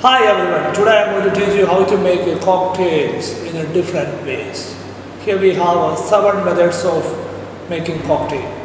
Hi everyone, today I am going to teach you how to make a cocktails in a different ways. Here we have seven methods of making cocktail.